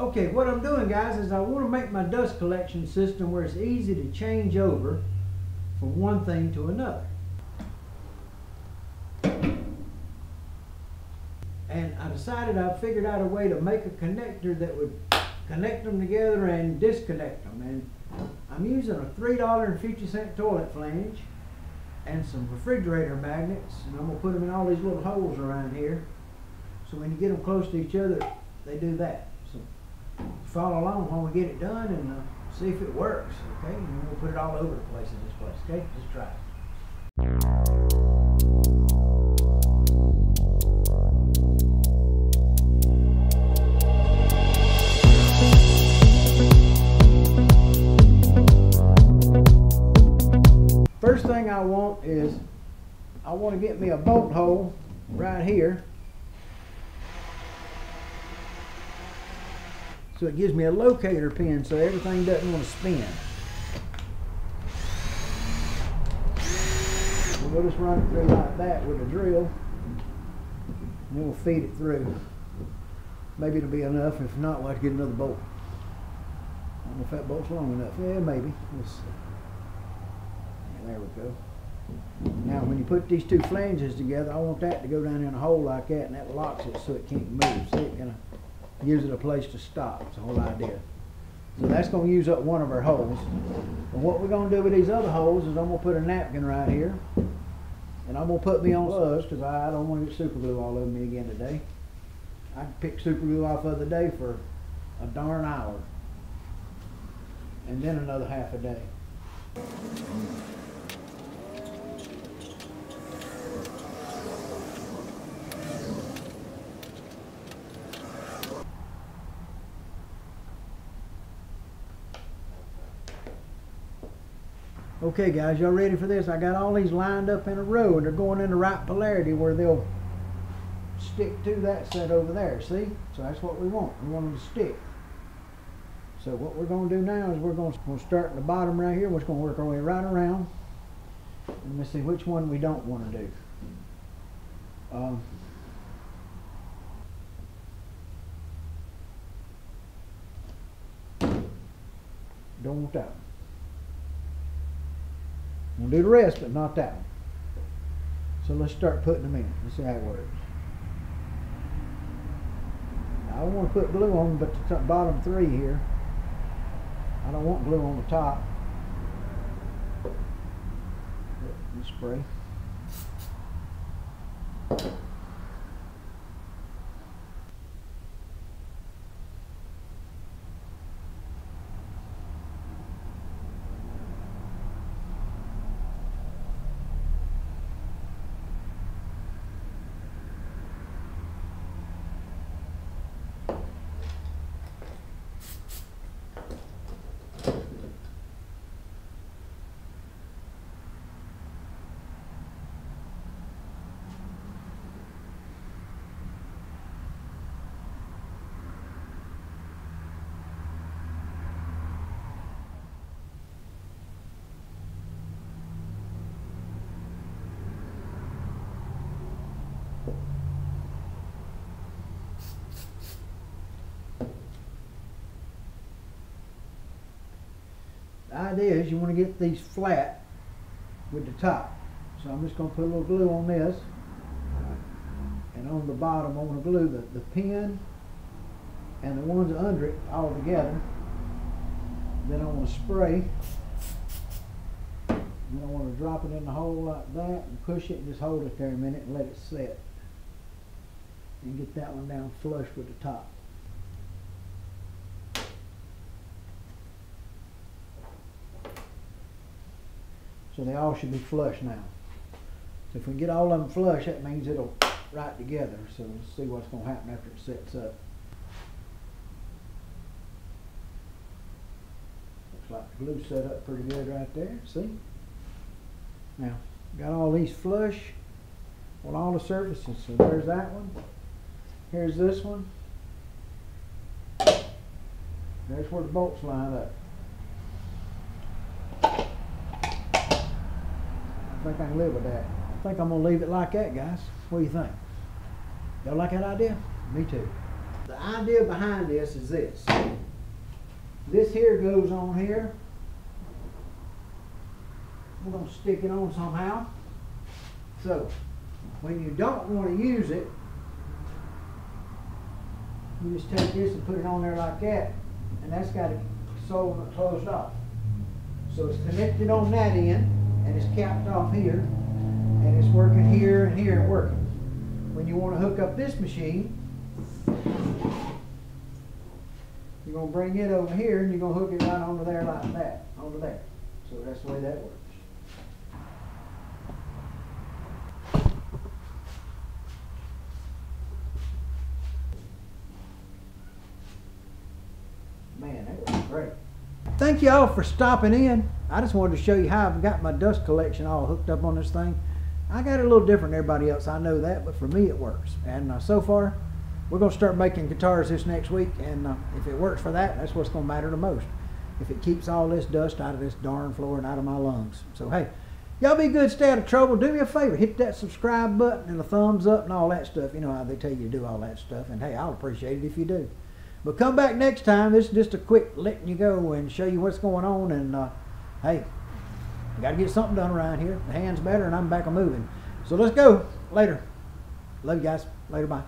Okay, what I'm doing, guys, is I want to make my dust collection system where it's easy to change over from one thing to another. And I decided I figured out a way to make a connector that would connect them together and disconnect them. And I'm using a $3.50 toilet flange and some refrigerator magnets, and I'm gonna put them in all these little holes around here. So when you get them close to each other, they do that. So follow along while we get it done and uh, see if it works, okay? And we'll put it all over the place in this place, okay? Just try it. First thing I want is, I want to get me a bolt hole right here. So it gives me a locator pin so everything doesn't want to spin. We'll just run it through like that with a drill. And then we'll feed it through. Maybe it'll be enough. If not, we'll have to get another bolt. I don't know if that bolt's long enough. Yeah, maybe. Let's see. There we go. Now, when you put these two flanges together, I want that to go down in a hole like that, and that locks it so it can't move. See, it kind of gives it a place to stop. It's the whole idea. So that's going to use up one of our holes. And what we're going to do with these other holes is I'm going to put a napkin right here, and I'm going to put me on gloves because I don't want to get super glue all over me again today. I picked super glue off the other day for a darn hour, and then another half a day. Okay guys, y'all ready for this? I got all these lined up in a row and they're going in the right polarity where they'll stick to that set over there, see? So that's what we want. We want them to stick. So what we're going to do now is we're going to, start at the bottom right here. We're just going to work our way right around. And let's see which one we don't want to do. Um, don't want that Do the rest, but not that one. So let's start putting them in. Let's see how it works. Now, I don't want to put glue on but the bottom three here. I don't want glue on the top. Let's spray. Idea is you want to get these flat with the top. So I'm just going to put a little glue on this. And on the bottom I want to glue the, the pin and the ones under it all together. Then I want to spray. Then I want to drop it in the hole like that and push it and just hold it there a minute and let it set. And get that one down flush with the top. So they all should be flush now. So if we get all of them flush, that means it'll right together. So let's see what's going to happen after it sets up. Looks like the glue set up pretty good right there. See? Now, got all these flush on all the surfaces. So there's that one. Here's this one. There's where the bolts line up. I think I can live with that. I think I'm gonna leave it like that, guys. What do you think? Y'all like that idea? Me too. the idea behind this is this. This here goes on here. We're gonna stick it on somehow. So, when you don't wanna use it, you just take this and put it on there like that, and that's got it sold, closed off. So it's connected on that end, and it's capped off here, and it's working here and here and working. When you wanna hook up this machine, you're gonna bring it over here, and you're gonna hook it right onto there like that, onto there. So that's the way that works. Man, that was great. Thank you all for stopping in. I just wanted to show you how I've got my dust collection all hooked up on this thing. I got it a little different than everybody else, I know that, but for me it works. And uh, so far, we're going to start making guitars this next week, and uh, if it works for that, that's what's going to matter the most. If it keeps all this dust out of this darn floor and out of my lungs. So, hey, y'all be good, stay out of trouble. Do me a favor, hit that subscribe button and the thumbs up and all that stuff. You know how they tell you to do all that stuff, and hey, I'll appreciate it if you do. But come back next time. This is just a quick letting you go and show you what's going on. And uh, hey, got to get something done around here. The hand's better, and I'm back a moving. So let's go. Later. Love you guys. Later. Bye.